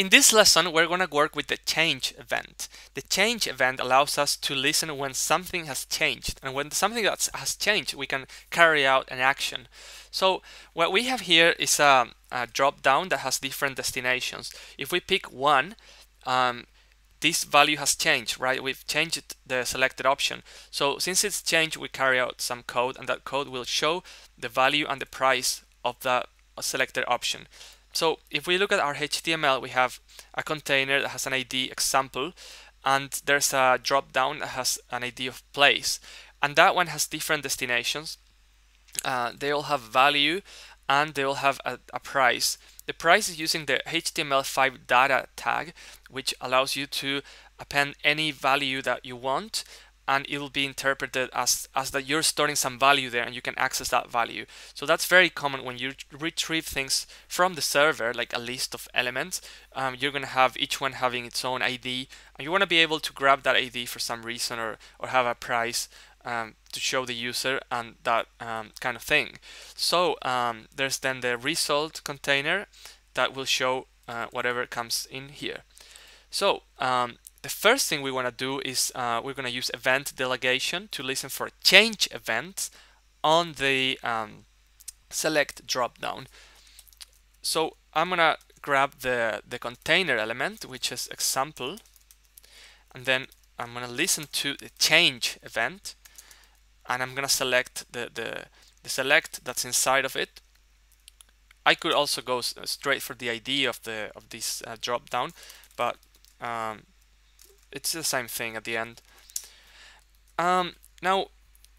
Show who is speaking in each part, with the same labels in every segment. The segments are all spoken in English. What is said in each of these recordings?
Speaker 1: In this lesson, we're going to work with the change event. The change event allows us to listen when something has changed. And when something has changed, we can carry out an action. So what we have here is a, a drop down that has different destinations. If we pick one, um, this value has changed, right? We've changed the selected option. So since it's changed, we carry out some code and that code will show the value and the price of the selected option. So if we look at our HTML, we have a container that has an ID example, and there's a drop down that has an ID of place. And that one has different destinations. Uh, they all have value and they all have a, a price. The price is using the HTML5 data tag, which allows you to append any value that you want and it will be interpreted as, as that you're storing some value there and you can access that value. So that's very common when you retrieve things from the server, like a list of elements. Um, you're going to have each one having its own ID and you want to be able to grab that ID for some reason or, or have a price um, to show the user and that um, kind of thing. So um, there's then the result container that will show uh, whatever comes in here. So um, the first thing we want to do is uh, we're going to use event delegation to listen for change events on the um, select dropdown. So I'm going to grab the, the container element, which is example, and then I'm going to listen to the change event, and I'm going to select the, the, the select that's inside of it. I could also go straight for the ID of the of this uh, but um, it's the same thing at the end. Um, now,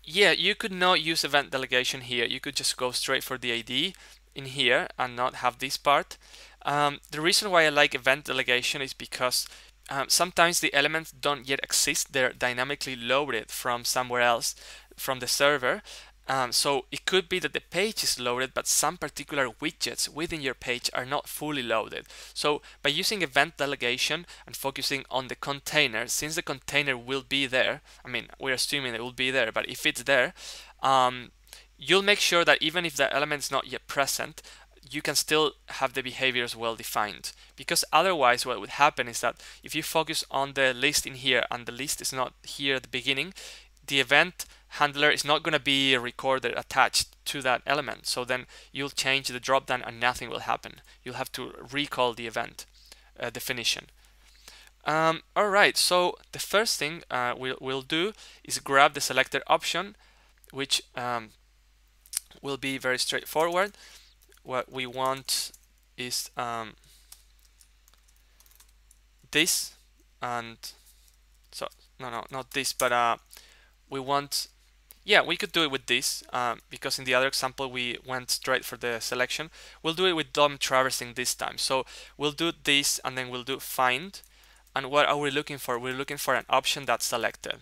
Speaker 1: yeah, you could not use event delegation here. You could just go straight for the ID in here and not have this part. Um, the reason why I like event delegation is because um, sometimes the elements don't yet exist. They're dynamically loaded from somewhere else from the server um, so it could be that the page is loaded, but some particular widgets within your page are not fully loaded. So by using event delegation and focusing on the container, since the container will be there, I mean, we're assuming it will be there, but if it's there, um, you'll make sure that even if the element is not yet present, you can still have the behaviors well defined because otherwise what would happen is that if you focus on the list in here and the list is not here at the beginning the event handler is not going to be recorded attached to that element. So then you'll change the dropdown and nothing will happen. You'll have to recall the event uh, definition. Um, all right, so the first thing uh, we'll, we'll, do is grab the selected option, which um, will be very straightforward. What we want is um, this, and so no, no, not this, but uh, we want yeah, we could do it with this um, because in the other example we went straight for the selection. We'll do it with DOM traversing this time. So we'll do this and then we'll do find. And what are we looking for? We're looking for an option that's selected.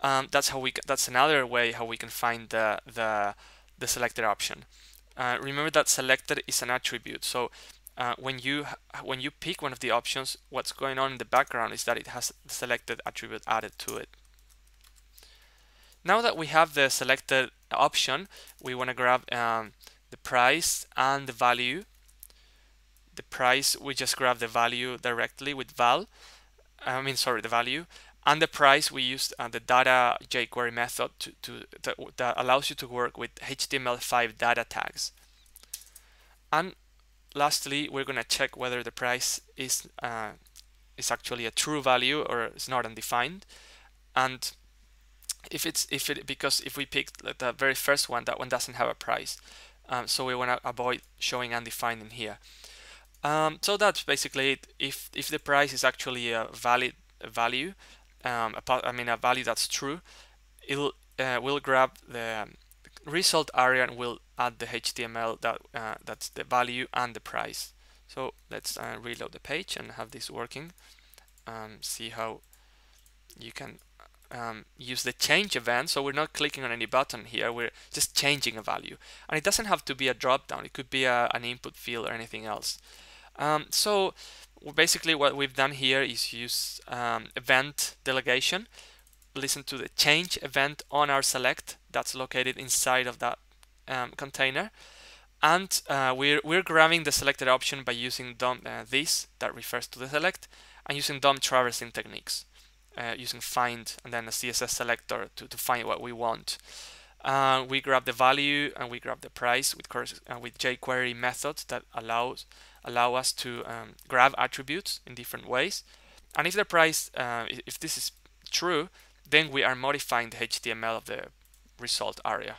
Speaker 1: Um, that's how we. That's another way how we can find the the, the selected option. Uh, remember that selected is an attribute. So uh, when you when you pick one of the options, what's going on in the background is that it has the selected attribute added to it. Now that we have the selected option, we want to grab um, the price and the value. The price, we just grab the value directly with val. I mean, sorry, the value. And the price, we use uh, the data jQuery method to, to that, allows you to work with HTML5 data tags. And lastly, we're going to check whether the price is uh, is actually a true value or is not undefined. And if it's if it because if we pick the very first one, that one doesn't have a price. Um, so we want to avoid showing undefined in here. Um, so that's basically it. If if the price is actually a valid value, um, I mean a value that's true, it'll uh, we'll grab the result area and we'll add the HTML that uh, that's the value and the price. So let's uh, reload the page and have this working. Um, see how you can um, use the change event. So we're not clicking on any button here. We're just changing a value. And it doesn't have to be a drop-down. It could be a, an input field or anything else. Um, so basically what we've done here is use um, event delegation. Listen to the change event on our select that's located inside of that um, container. and uh, we're, we're grabbing the selected option by using DOM uh, this that refers to the select and using DOM traversing techniques uh, using find and then a CSS selector to, to find what we want. Uh, we grab the value and we grab the price with, uh, with jQuery methods that allows allow us to um, grab attributes in different ways. And if the price uh, if this is true then we are modifying the HTML of the result area